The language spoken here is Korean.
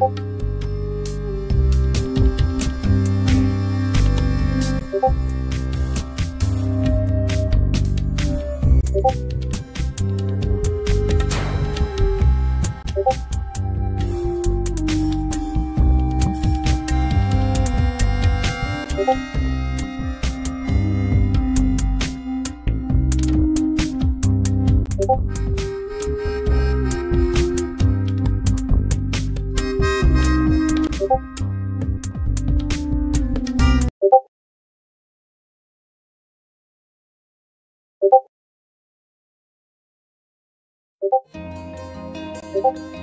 you 고맙습니다.